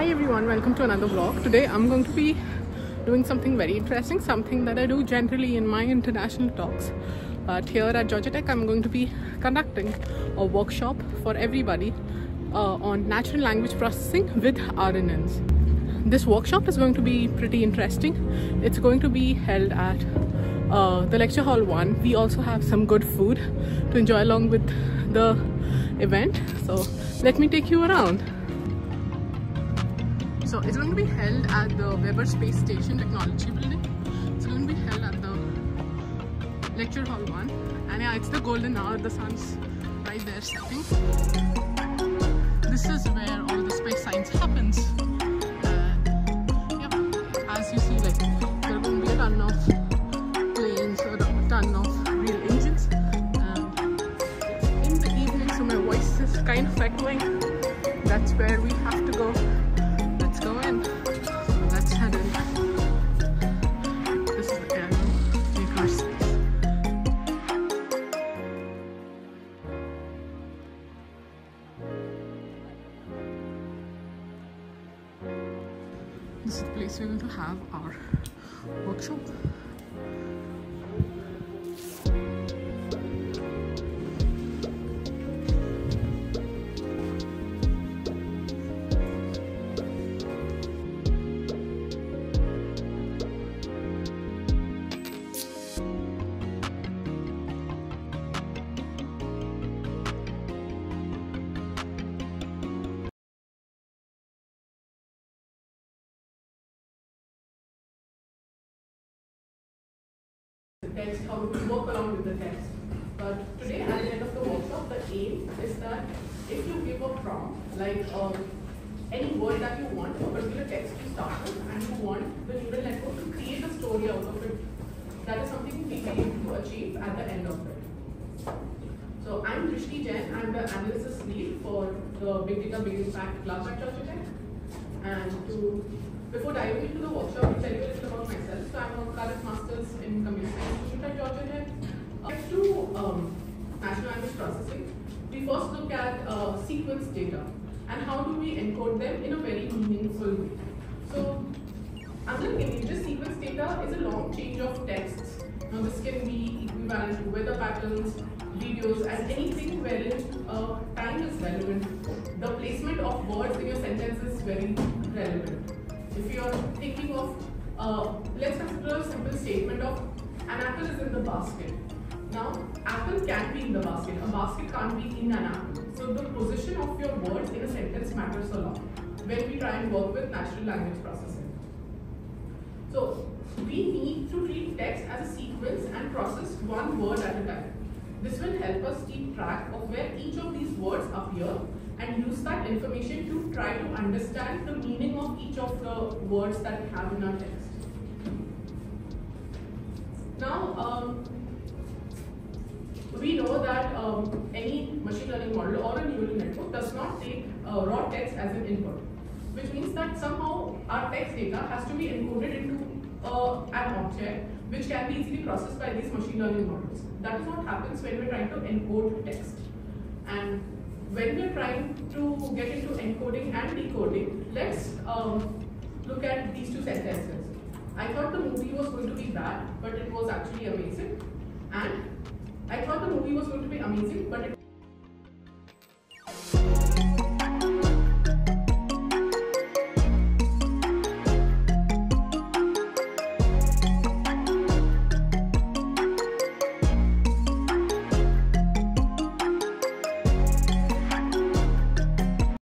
Hi everyone, welcome to another vlog. Today I'm going to be doing something very interesting, something that I do generally in my international talks. But here at Georgia Tech, I'm going to be conducting a workshop for everybody uh, on natural language processing with RNNs. This workshop is going to be pretty interesting. It's going to be held at uh, the lecture hall 1. We also have some good food to enjoy along with the event. So let me take you around. So it's going to be held at the Weber Space Station Technology Building. It's going to be held at the Lecture Hall 1. And yeah, it's the golden hour. The sun's right there setting. This is where all the space science happens. Uh, yeah, as you see, like there going to be a ton of planes, a ton of real engines. Um, it's in the evening, so my voice is kind of echoing. That's where we have to go. This is the place we're going to have our workshop. Text, how we work along with the text. But today, at the end of the workshop, the aim is that if you give a prompt, like um, any word that you want, a particular text to start with, and you want the neural network to create a story out of it, that is something we aim to achieve at the end of it. So I'm Drishti Jain, I'm the analysis lead for the Big Data Big Impact Club at Georgia Tech. And to before diving into the workshop, I'll tell you a little about myself. So I'm a current master's in computer student at Georgia Tech. Uh, to um, natural language processing, we first look at uh, sequence data and how do we encode them in a very meaningful way. So unlike images, sequence data is a long change of texts. Now this can be equivalent to weather patterns, videos, and anything wherein uh, time is relevant. The placement of words in your sentence is very relevant. If you are thinking of, uh, let's consider a simple statement of an apple is in the basket. Now, apple can be in the basket. A basket can't be in an apple. So the position of your words in a sentence matters a lot when we try and work with natural language processing. So we need to treat text as a sequence and process one word at a time. This will help us keep track of where each of these words appear and use that information to try to understand the meaning of each of the words that we have in our text. A neural network does not take uh, raw text as an input, which means that somehow our text data has to be encoded into uh, an object which can be easily processed by these machine learning models. That is what happens when we're trying to encode text. And when we're trying to get into encoding and decoding, let's um, look at these two sentences. I thought the movie was going to be bad, but it was actually amazing. And I thought the movie was going to be amazing, but it